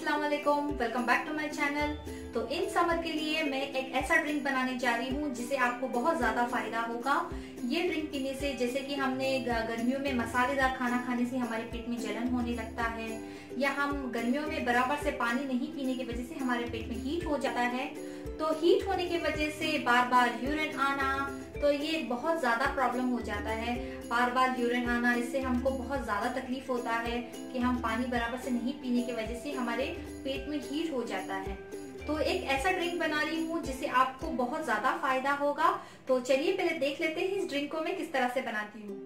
अस्सलाम वालेकुम welcome back to my channel तो इन समर के लिए मैं एक ऐसा ड्रिंक बनाने जा रही हूँ जिसे आपको बहुत ज़्यादा फ़ायदा होगा। ये ड्रिंक पीने से जैसे कि हमने गर्मियों में मसालेदार खाना खाने से हमारे पेट में जलन होने लगता है। या हम गर्मियों में बराबर से पानी नहीं पीने की वजह से हमारे पेट में हीट हो जाता है तो हीट होने की वजह से बार बार यूरिन आना तो ये बहुत ज़्यादा प्रॉब्लम हो जाता है। बार बार यूरिन आना, इससे हमको बहुत ज़्यादा तकलीफ़ होता है कि हम पानी बराबर से नहीं पीने की वजह से हमारे पेट में हीट हो जाता है। तो एक ऐसा ड्रिंक बना रही हूँ जिससे आपको बहुत ज़्यादा फ़ायदा होगा। तो चलिए पहले देख लेते हैं इस ड्रिंक को मैं किस तरह से बनाती हूँ।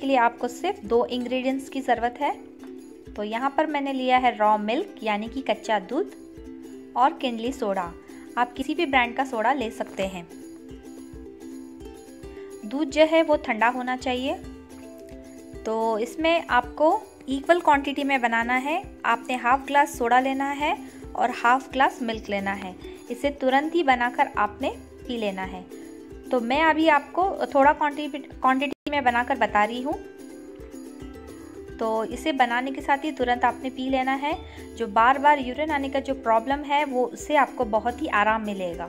के लिए आपको सिर्फ़ दो इंग्रेडिएंट्स की ज़रूरत है। तो यहाँ पर मैंने लिया है रॉ मिल्क यानी कि कच्चा दूध और किनली सोडा आप किसी भी ब्रांड का सोडा ले सकते हैं। दूध जो है वो ठंडा होना चाहिए। तो इसमें आपको इक्वल क्वांटिटी में बनाना है। आपने हाफ़ ग्लास सोडा लेना है और हाफ़ ग्लास मिल्क लेना है। इसे तुरंत ही बनाकर आपने पी लेना है। तो मैं अभी आपको थोड़ा क्वांटिटी में बनाकर बता रही हूँ। तो इसे बनाने के साथ ही तुरंत आपने पी लेना है। जो बार बार यूरिन आने का जो प्रॉब्लम है, वो उससे आपको बहुत ही आराम मिलेगा।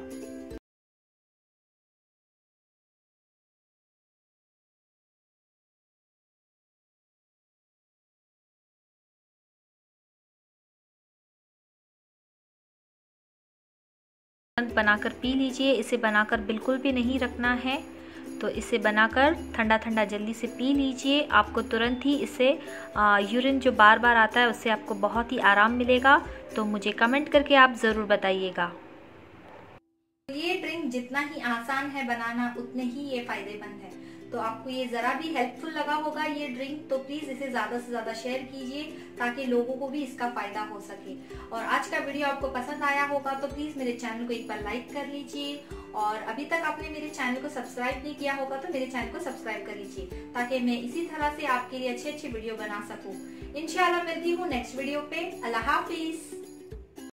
बनाकर पी लीजिए। इसे बनाकर बिल्कुल भी नहीं रखना है। तो इसे बनाकर ठंडा ठंडा जल्दी से पी लीजिए। आपको तुरंत ही इससे यूरिन जो बार बार आता है उससे आपको बहुत ही आराम मिलेगा। तो मुझे कमेंट करके आप ज़रूर बताइएगा। ये ड्रिंक जितना ही आसान है बनाना, उतने ही ये फ़ायदेमंद है। तो आपको ये जरा भी हेल्पफुल लगा होगा ये ड्रिंक तो प्लीज़ इसे ज़्यादा से ज़्यादा शेयर कीजिए, ताकि लोगों को भी इसका फ़ायदा हो सके। और आज का वीडियो आपको पसंद आया होगा तो प्लीज़ मेरे चैनल को एक बार लाइक कर लीजिए। और अभी तक आपने मेरे चैनल को सब्सक्राइब नहीं किया होगा तो मेरे चैनल को सब्सक्राइब कर लीजिए, ताकि मैं इसी तरह से आपके लिए अच्छे अच्छे वीडियो बना सकूँ। इनशाला मिलती हूँ नेक्स्ट वीडियो पे। अल्लाह हाफिज।